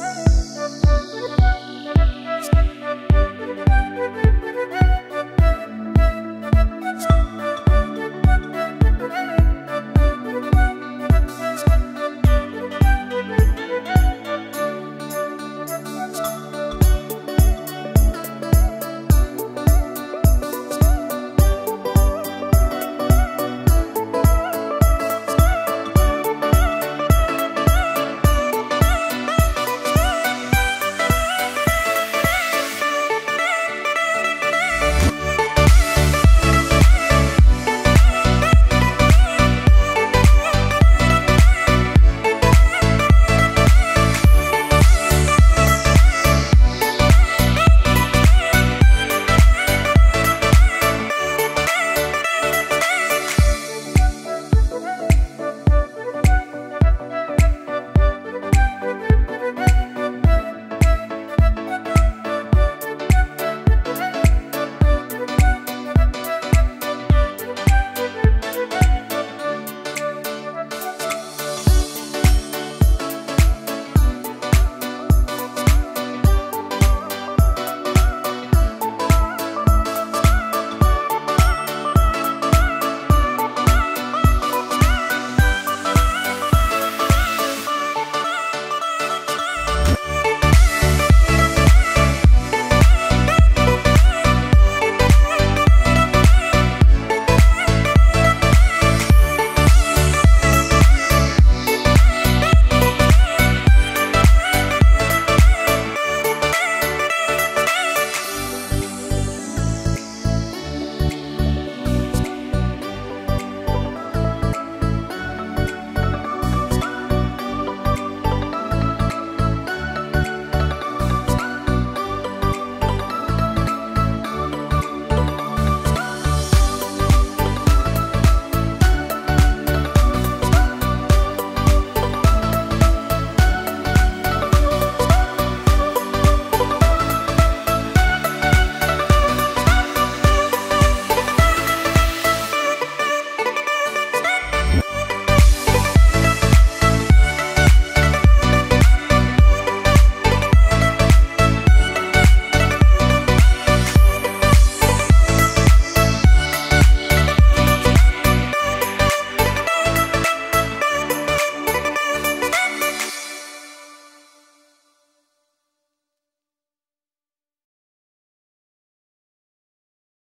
Hey.